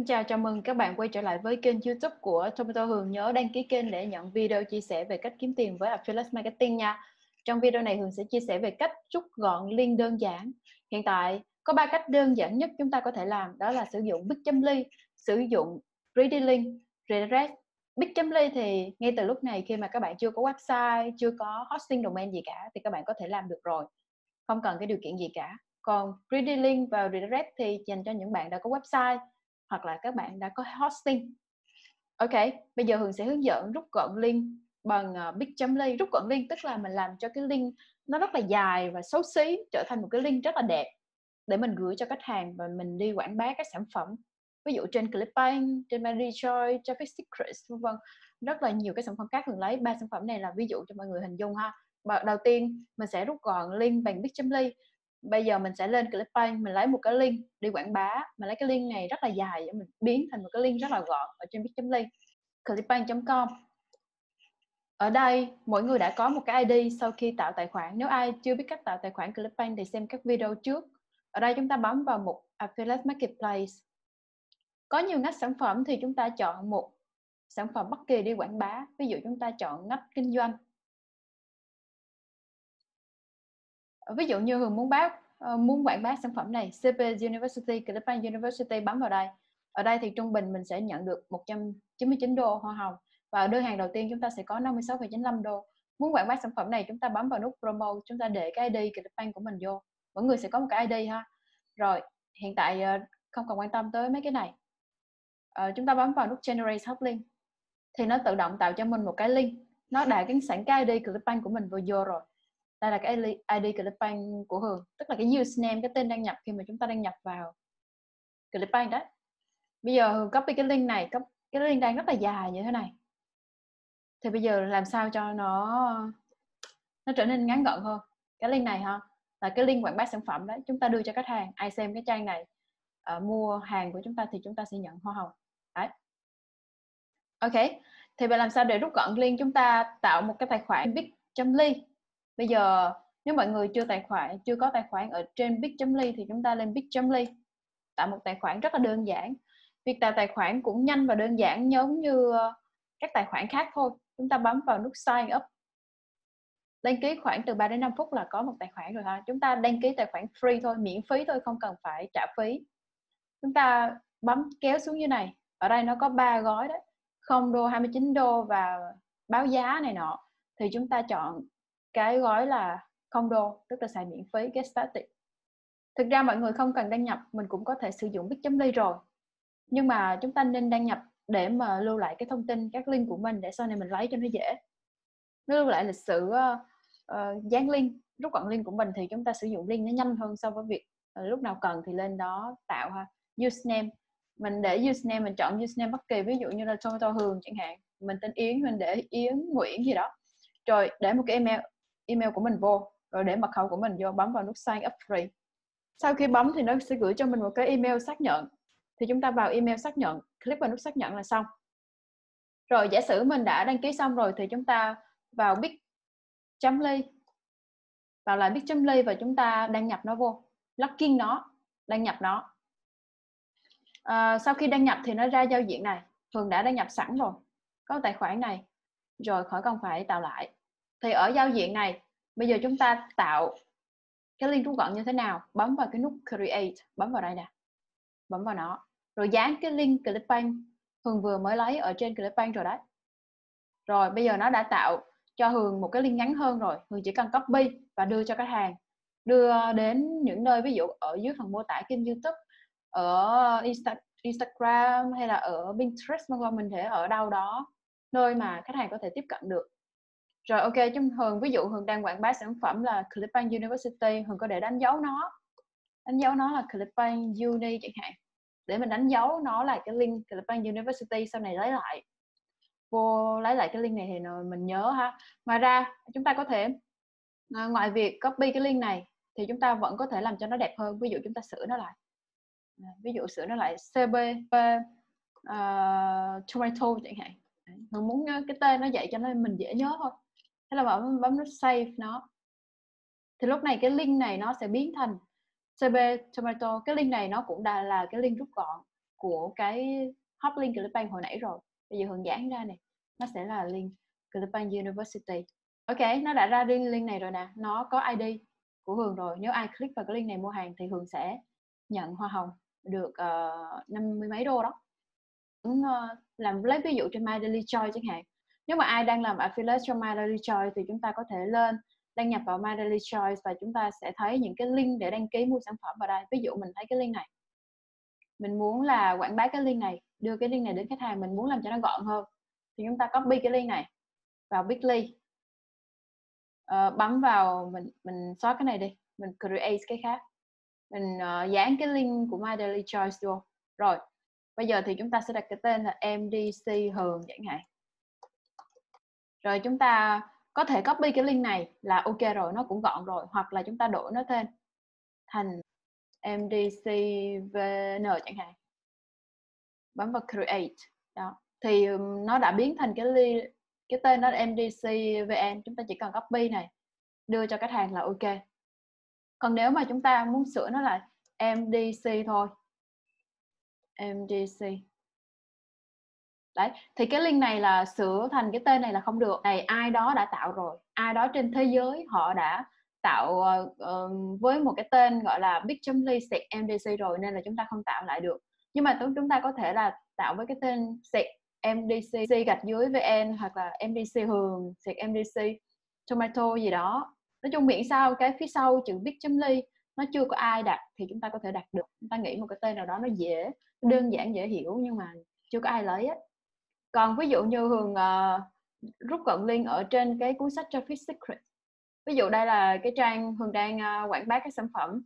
Xin chào, chào mừng các bạn quay trở lại với kênh YouTube của Tomato Hường. Nhớ đăng ký kênh để nhận video chia sẻ về cách kiếm tiền với Affiliate Marketing nha. Trong video này Hường sẽ chia sẻ về cách rút gọn link đơn giản. Hiện tại có ba cách đơn giản nhất chúng ta có thể làm đó là sử dụng bit.ly, sử dụng Ready Link, Redirect. Bit.ly thì ngay từ lúc này khi mà các bạn chưa có website, chưa có hosting domain gì cả thì các bạn có thể làm được rồi. Không cần cái điều kiện gì cả. Còn Ready Link và Redirect thì dành cho những bạn đã có website hoặc là các bạn đã có hosting. Ok bây giờ hường sẽ hướng dẫn rút gọn link bằng ờ, uh, bit.ly rút gọn link tức là mình làm cho cái link nó rất là dài và xấu xí trở thành một cái link rất là đẹp để mình gửi cho khách hàng và mình đi quảng bá các sản phẩm. Ví dụ trên Clickbank, trên Marijoy, Traffic Secrets vân vân. Rất là nhiều cái sản phẩm khác thường lấy. Ba sản phẩm này là ví dụ cho mọi người hình dung ha. Đầu tiên mình sẽ rút gọn link bằng bit.ly bây giờ mình sẽ lên Clickbank, mình lấy một cái link đi quảng bá. Mình lấy cái link này rất là dài để mình biến thành một cái link rất là gọn ở trên bit.ly clickbank.com ở đây, mỗi người đã có một cái ID sau khi tạo tài khoản. Nếu ai chưa biết cách tạo tài khoản Clickbank thì xem các video trước. Ở đây chúng ta bấm vào mục Affiliate Marketplace. Có nhiều ngách sản phẩm thì chúng ta chọn một sản phẩm bất kỳ đi quảng bá. Ví dụ chúng ta chọn ngách kinh doanh. Ờ, ví dụ như Hường muốn báo ờ, muốn quảng bá sản phẩm này CP University, Clickbank University bấm vào đây. Ở đây thì trung bình mình sẽ nhận được 199 đô hoa hồng và đơn hàng đầu tiên chúng ta sẽ có 56,95 đô. Muốn quảng bá sản phẩm này chúng ta bấm vào nút promo chúng ta để cái ID Clickbank của mình vô. Mỗi người sẽ có một cái ID ha. Rồi hiện tại ờ, không cần quan tâm tới mấy cái này. À, chúng ta bấm vào nút generate hot link. Thì nó tự động tạo cho mình một cái link. Nó đã cái sẵn cái ID Clickbank của mình vừa vô rồi đây là cái ID Clickbank của Hường. Tức là cái username cái tên đăng nhập khi mà chúng ta đăng nhập vào Clickbank đấy. bây giờ Hường copy cái link này cái link đang rất là dài như thế này. Thì bây giờ làm sao cho nó nó trở nên ngắn gọn hơn? Cái link này ha là cái link quảng bá sản phẩm đấy chúng ta đưa cho khách hàng ai xem cái trang này uh, mua hàng của chúng ta thì chúng ta sẽ nhận hoa hồng. Đấy. Ok thì vậy làm sao để rút gọn link? Chúng ta tạo một cái tài khoản bit.ly bây giờ, nếu mọi người chưa tài khoản, chưa có tài khoản ở trên bit.ly thì chúng ta lên bit.ly tạo một tài khoản rất là đơn giản. Việc tạo tài khoản cũng nhanh và đơn giản giống như ờ, các tài khoản khác thôi. Chúng ta bấm vào nút sign up. Đăng ký khoảng từ 3 đến 5 phút là có một tài khoản rồi ha. Chúng ta đăng ký tài khoản free thôi, miễn phí thôi, không cần phải trả phí. Chúng ta bấm kéo xuống như này. Ở đây nó có ba gói đấy. 0 đô 29 đô và báo giá này nọ. Thì chúng ta chọn cái gói là không đô tức là xài miễn phí get started. Thực ra mọi người không cần đăng nhập mình cũng có thể sử dụng bit.ly rồi. Nhưng mà chúng ta nên đăng nhập để mà lưu lại cái thông tin các link của mình để sau này mình lấy cho nó dễ. Nó lưu lại lịch sử uh, uh, dán link. Rút gọn link của mình thì chúng ta sử dụng link nó nhanh hơn so với việc uh, lúc nào cần thì lên đó tạo ha username mình để username mình chọn username bất kỳ ví dụ như là tomato hường chẳng hạn. Mình tên yến mình để yến nguyễn gì đó. Rồi để một cái email email của mình vô rồi để mật khẩu của mình vô bấm vào nút sign up free. Sau khi bấm thì nó sẽ gửi cho mình một cái email xác nhận. Thì chúng ta vào email xác nhận click vào nút xác nhận là xong. Rồi giả sử mình đã đăng ký xong rồi thì chúng ta vào bit.ly vào lại bit.ly và chúng ta đăng nhập nó vô. Login nó đăng nhập nó. À, sau khi đăng nhập thì nó ra giao diện này. Thường đã đăng nhập sẵn rồi. Có tài khoản này. Rồi khỏi cần phải tạo lại thì ở giao diện này, bây giờ chúng ta tạo cái link rút gọn như thế nào? Bấm vào cái nút create, bấm vào đây nè. Bấm vào nó. Rồi dán cái link Clickbank, Hường vừa mới lấy ở trên Clickbank rồi đấy. Rồi, bây giờ nó đã tạo cho Hường một cái link ngắn hơn rồi. Hường chỉ cần copy và đưa cho khách hàng. Đưa đến những nơi ví dụ ở dưới phần mô tả kênh YouTube, ở Insta, Instagram hay là ở Pinterest mà mình thể ở đâu đó, nơi mà khách hàng có thể tiếp cận được rồi ok trong thường ví dụ thường đang quảng bá sản phẩm là Clickbank University thường có để đánh dấu nó đánh dấu nó là Clickbank Uni chẳng hạn. Để mình đánh dấu nó là cái link Clickbank University sau này lấy lại. Vô lấy lại cái link này thì mình nhớ ha. Ngoài ra chúng ta có thể ờ, ngoài việc copy cái link này thì chúng ta vẫn có thể làm cho nó đẹp hơn. Ví dụ chúng ta sửa nó lại. Ờ, ví dụ sửa nó lại CB uh, ờ, tomato chẳng hạn. Mình muốn cái tên nó dạy cho nó mình dễ nhớ thôi thế là bấm bấm nút save nó. Thì lúc này cái link này nó sẽ biến thành CB Tomato cái link này nó cũng đã là cái link rút gọn của cái hot link Clickbank hồi nãy rồi. Bây giờ hướng giảng ra này nó sẽ là link Clickbank University. Ok nó đã ra link link này rồi nè. Nó có ID của Hường rồi. Nếu ai click vào cái link này mua hàng thì Hường sẽ nhận hoa hồng được uh, năm mươi mấy đô đó. Uh, làm lấy ví dụ trên My Daily Choice chẳng hạn nếu mà ai đang làm affiliate cho My Daily Choice thì chúng ta có thể lên đăng nhập vào My Daily Choice và chúng ta sẽ thấy những cái link để đăng ký mua sản phẩm vào đây. Ví dụ mình thấy cái link này. Mình muốn là quảng bá cái link này đưa cái link này đến khách hàng mình muốn làm cho nó gọn hơn. Thì chúng ta copy cái link này vào Bitly uh, ờ, bấm vào mình mình xóa cái này đi. Mình create cái khác. Mình uh, dán cái link của My Daily Choice vô. Rồi bây giờ thì chúng ta sẽ đặt cái tên là MDC Hường chẳng hạn rồi chúng ta có thể copy cái link này là ok rồi nó cũng gọn rồi hoặc là chúng ta đổi nó tên thành MDCVN chẳng hạn. Bấm vào create. Đó. Thì nó đã biến thành cái li, cái tên đó là MDCVN chúng ta chỉ cần copy này đưa cho khách hàng là ok. Còn nếu mà chúng ta muốn sửa nó là MDC thôi. MDC đấy thì cái link này là sửa thành cái tên này là không được. Này ai đó đã tạo rồi. Ai đó trên thế giới họ đã tạo uh, với một cái tên gọi là big ly sec mdc rồi nên là chúng ta không tạo lại được. Nhưng mà chúng ta có thể là tạo với cái tên sẹt mdc gạch dưới vn hoặc là mdc hường sẹt mdc tomato gì đó. Nói chung miễn sao cái phía sau chữ bit.ly nó chưa có ai đặt thì chúng ta có thể đặt được. Chúng ta nghĩ một cái tên nào đó nó dễ đơn giản dễ hiểu nhưng mà chưa có ai lấy á còn ví dụ như hường uh, rút cận link ở trên cái cuốn sách Traffic Secret. Ví dụ đây là cái trang hường đang uh, quảng bá các sản phẩm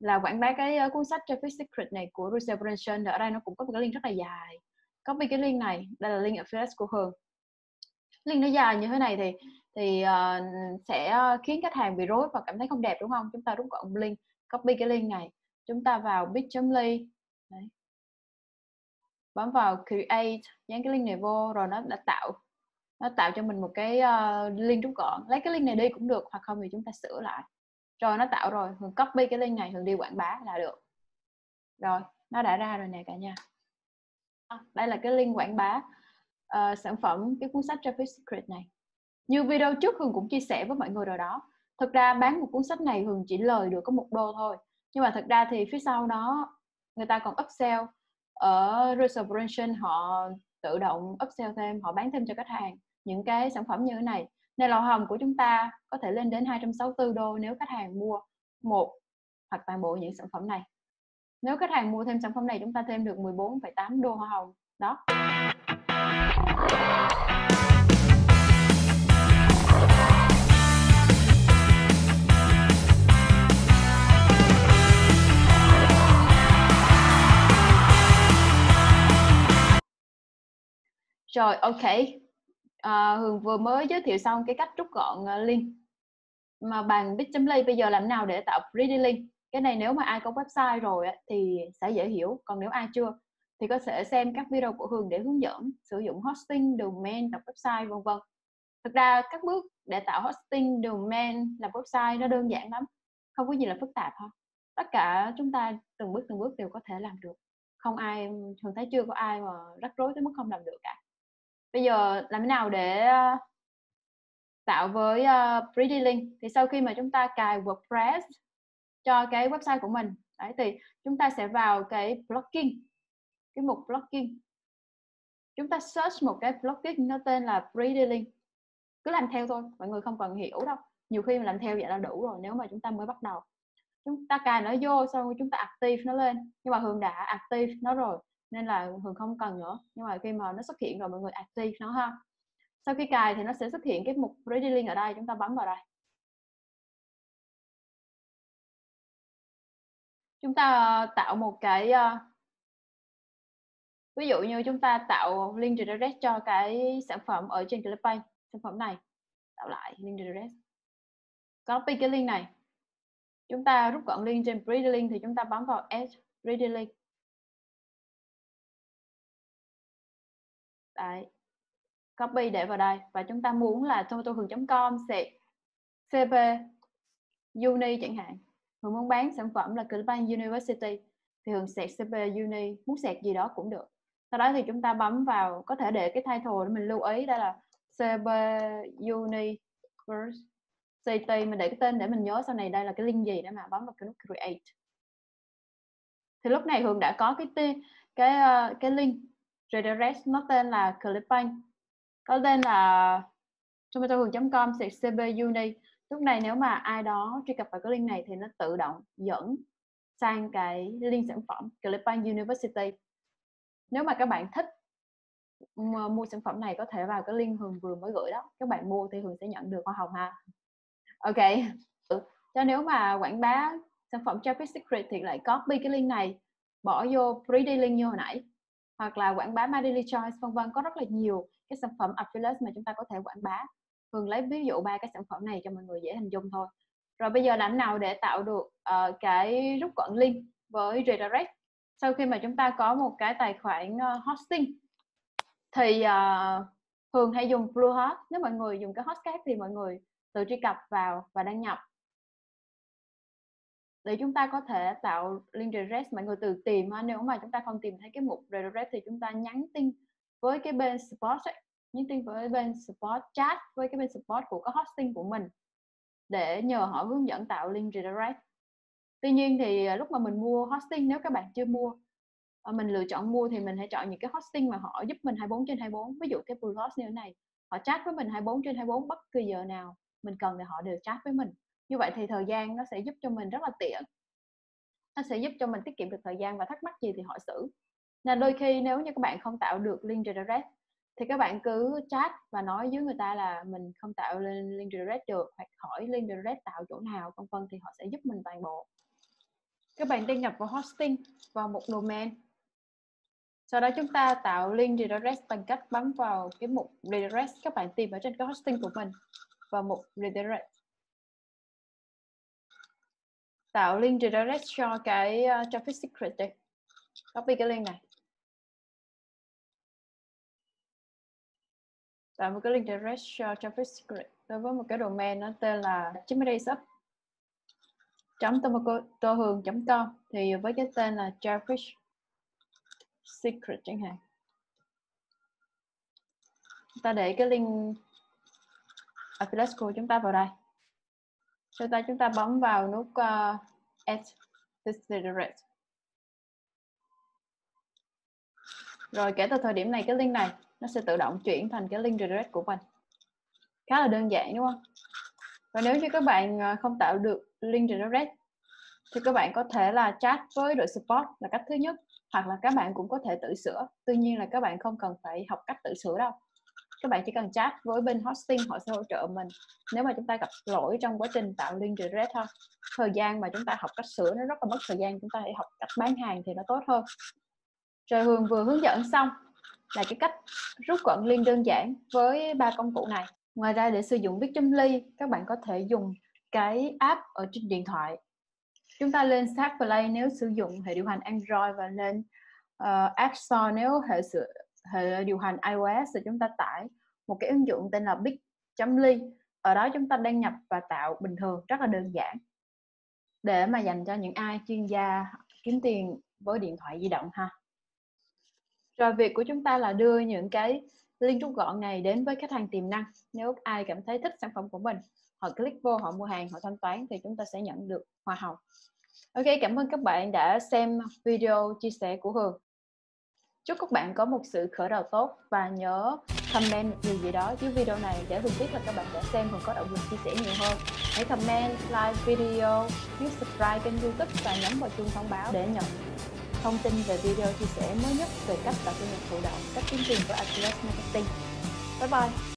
là quảng bá cái uh, cuốn sách Traffic Secret này của Russell Brunson. Ở đây nó cũng có một cái link rất là dài. Copy cái link này đây là link affiliate của hường. Link nó dài như thế này thì thì uh, sẽ khiến khách hàng bị rối và cảm thấy không đẹp đúng không? Chúng ta rút gọn link copy cái link này chúng ta vào bit.ly bấm vào create dán cái link này vô rồi nó đã tạo nó tạo cho mình một cái uh, link rút gọn. Lấy cái link này đi cũng được hoặc không thì chúng ta sửa lại. Rồi nó tạo rồi thường copy cái link này thường đi quảng bá là được. Rồi nó đã ra rồi nè cả nhà. À, đây là cái link quảng bá uh, sản phẩm cái cuốn sách Traffic Secret này. Như video trước Hường cũng chia sẻ với mọi người rồi đó. Thực ra bán một cuốn sách này Hường chỉ lời được có một đô thôi. Nhưng mà thực ra thì phía sau đó người ta còn upsell ở Russell họ tự động upsell thêm họ bán thêm cho khách hàng những cái sản phẩm như thế này. Nên lò hồng của chúng ta có thể lên đến 264 đô nếu khách hàng mua một hoặc toàn bộ những sản phẩm này. Nếu khách hàng mua thêm sản phẩm này chúng ta thêm được 14,8 đô hoa hồng. Đó. Rồi, ok. À, Hường vừa mới giới thiệu xong cái cách rút gọn uh, link mà bằng bit.ly bây giờ làm nào để tạo pretty link cái này nếu mà ai có website rồi thì sẽ dễ hiểu còn nếu ai chưa thì có thể xem các video của Hường để hướng dẫn sử dụng hosting, domain, đọc website vân vân. Thực ra các bước để tạo hosting, domain, làm website nó đơn giản lắm, không có gì là phức tạp thôi. Tất cả chúng ta từng bước từng bước đều có thể làm được. Không ai thường thấy chưa có ai mà rắc rối tới mức không làm được cả bây giờ làm thế nào để ờ, tạo với uh, Pretty Link? Thì sau khi mà chúng ta cài WordPress cho cái website của mình đấy thì chúng ta sẽ vào cái blogging cái mục blogging. Chúng ta search một cái blogging nó tên là Pretty Link. Cứ làm theo thôi mọi người không cần hiểu đâu. Nhiều khi mà làm theo vậy là đủ rồi nếu mà chúng ta mới bắt đầu. Chúng ta cài nó vô xong chúng ta active nó lên. Nhưng mà hường đã active nó rồi nên là thường không cần nữa. Nhưng mà khi mà nó xuất hiện rồi mọi người active nó ha. Sau khi cài thì nó sẽ xuất hiện cái mục ready link ở đây, chúng ta bấm vào đây. Chúng ta ờ, tạo một cái ờ, ví dụ như chúng ta tạo link redirect cho cái sản phẩm ở trên Clickbank sản phẩm này. Tạo lại link redirect copy cái link này. Chúng ta rút gọn link trên ready link thì chúng ta bấm vào add ready link đấy. Copy để vào đây. Và chúng ta muốn là totohường.com sẽ cp uni chẳng hạn. Hường muốn bán sản phẩm là Clickbank University thì Hường sẽ CP Uni, muốn sẹt gì đó cũng được. Sau đó thì chúng ta bấm vào, có thể để cái title để mình lưu ý đây là CP Uni city. Mình để cái tên để mình nhớ, sau này đây là cái link gì để mà bấm vào cái nút create. Thì lúc này Hường đã có cái cái ờ, cái link redirect nó tên là Clickbank có tên là tomatohường.com cbuni lúc này nếu mà ai đó truy cập vào cái link này thì nó tự động dẫn sang cái link sản phẩm Clickbank University. Nếu mà các bạn thích mua sản phẩm này, có thể vào cái link Hường vừa mới gửi đó. Các bạn mua thì Hường sẽ nhận được hoa hồng ha. Ok. Cho nếu mà quảng bá sản phẩm Traffic Secret thì lại copy cái link này, bỏ vô pretty link như hồi nãy hoặc là quảng bá My Daily Choice vân vân có rất là nhiều cái sản phẩm affiliate mà chúng ta có thể quảng bá. Hường lấy ví dụ ba cái sản phẩm này cho mọi người dễ hình dung thôi. Rồi bây giờ làm nào để tạo được uh, cái rút gọn link với redirect? Sau khi mà chúng ta có một cái tài khoản uh, hosting thì uh, Hường hay dùng Bluehost. Nếu mọi người dùng cái host khác thì mọi người tự truy cập vào và đăng nhập để chúng ta có thể tạo link redirect mọi người tự tìm nếu mà chúng ta không tìm thấy cái mục redirect thì chúng ta nhắn tin với cái bên support ấy, nhắn tin với bên support chat với cái bên support của cái hosting của mình để nhờ họ hướng dẫn tạo link redirect tuy nhiên thì à, lúc mà mình mua hosting nếu các bạn chưa mua à, mình lựa chọn mua thì mình hãy chọn những cái hosting mà họ giúp mình 24 trên 24 ví dụ cái Bluehost như thế này họ chat với mình 24 trên 24 bất kỳ giờ nào mình cần thì họ đều chat với mình như vậy thì thời gian nó sẽ giúp cho mình rất là tiện. Nó sẽ giúp cho mình tiết kiệm được thời gian và thắc mắc gì thì hỏi xử. Nên đôi khi nếu như các bạn không tạo được link redirect thì các bạn cứ chat và nói với người ta là mình không tạo lên link redirect được, hoặc hỏi link redirect tạo chỗ nào, vân vân, thì họ sẽ giúp mình toàn bộ. Các bạn đăng nhập vào hosting, vào một domain. Sau đó chúng ta tạo link redirect bằng cách bấm vào cái mục redirect các bạn tìm ở trên cái hosting của mình vào mục redirect tạo link redirect cho cái ờ, uh, traffic secret đây. Copy cái link này. Tạo một cái link direct cho traffic secret đối với một cái domain nó tên là shop tomohường com thì với cái tên là traffic secret chẳng hạn. Ta để cái link affiliate của chúng ta vào đây sau đó chúng ta bấm vào nút uh, add this direct rồi kể từ thời điểm này cái link này nó sẽ tự động chuyển thành cái link redirect của mình. Khá là đơn giản đúng không? Và nếu như các bạn ờ, không tạo được link redirect thì các bạn có thể là chat với đội support là cách thứ nhất hoặc là các bạn cũng có thể tự sửa. Tuy nhiên là các bạn không cần phải học cách tự sửa đâu các bạn chỉ cần chat với bên hosting họ sẽ hỗ trợ mình. Nếu mà chúng ta gặp lỗi trong quá trình tạo link direct thôi. Thời gian mà chúng ta học cách sửa nó rất là mất thời gian chúng ta hãy học cách bán hàng thì nó tốt hơn. Rồi Hường vừa hướng dẫn xong là cái cách rút gọn link đơn giản với ba công cụ này. Ngoài ra để sử dụng viết chấm ly các bạn có thể dùng cái app ở trên điện thoại. Chúng ta lên Start Play nếu sử dụng hệ điều hành Android và lên uh, App Store nếu hệ sử hệ điều hành iOS thì chúng ta tải một cái ứng dụng tên là Big.ly ở đó chúng ta đăng nhập và tạo bình thường rất là đơn giản để mà dành cho những ai chuyên gia kiếm tiền với điện thoại di động ha rồi việc của chúng ta là đưa những cái link rút gọn này đến với khách hàng tiềm năng. Nếu ai cảm thấy thích sản phẩm của mình, họ click vô, họ mua hàng, họ thanh toán thì chúng ta sẽ nhận được hoa hồng. Ok, cảm ơn các bạn đã xem video chia sẻ của Hường. Chúc các bạn có một sự khởi đầu tốt và nhớ comment một điều gì đó dưới video này để Hường biết là các bạn đã xem và có động lực chia sẻ nhiều hơn. Hãy comment, like video, nhấn subscribe kênh youtube và nhấn vào chuông thông báo để nhận thông tin về video chia sẻ mới nhất về cách tạo thu nhập thụ động, cách kiếm tiền của Affiliate Marketing. Bye bye!